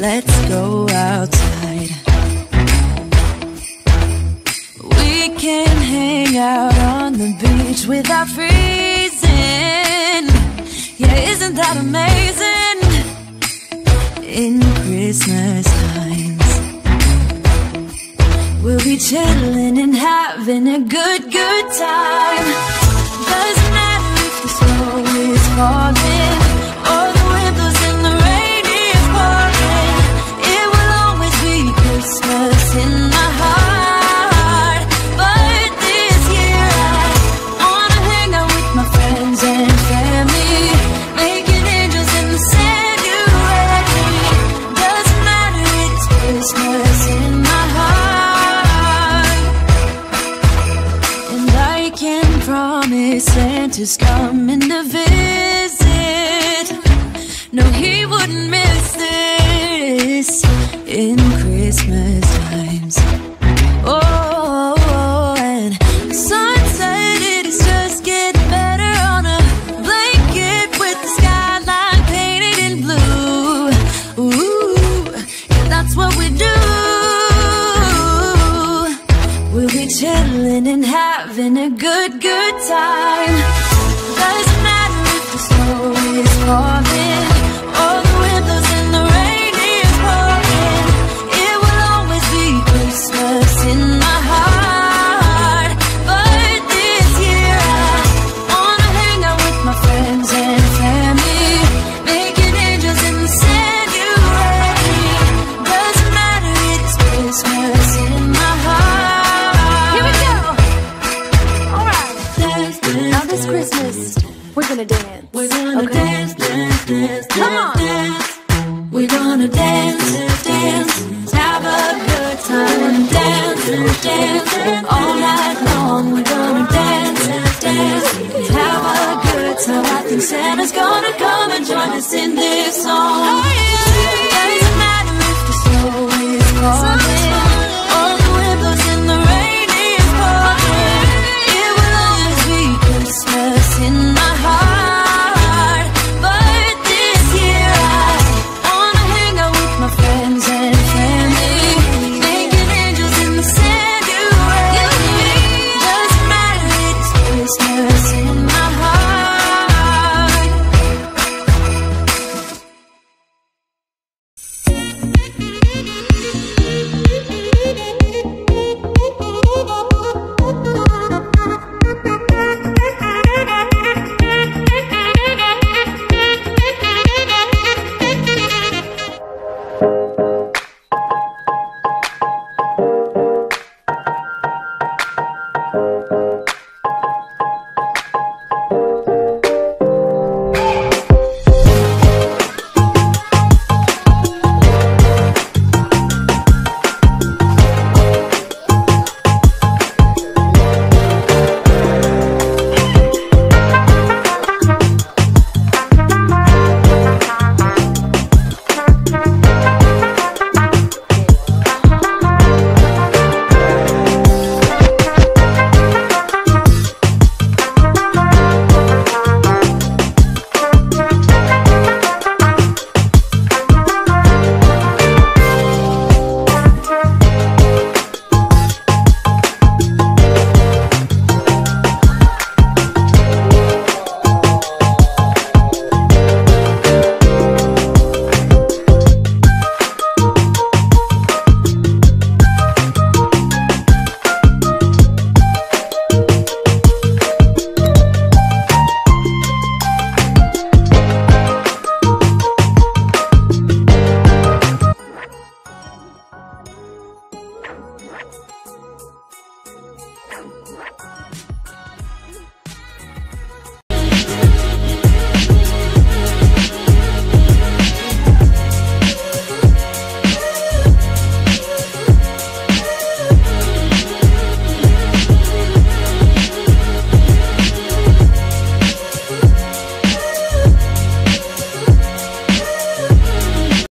Let's go outside. We can hang out on the beach without freezing. Yeah, isn't that amazing? In Christmas times We'll be chilling and having a good, good time. say Santa's coming to visit. No, he wouldn't miss this. In Christmas. good, good time. Doesn't matter if the snow is falling gonna dance. We're gonna okay? dance, dance, dance, Come on. dance. We're gonna dance, dance, have a good time. Dance, dance, all night long. We're gonna dance, dance, have a good time. I think Santa's gonna come and join us in this song.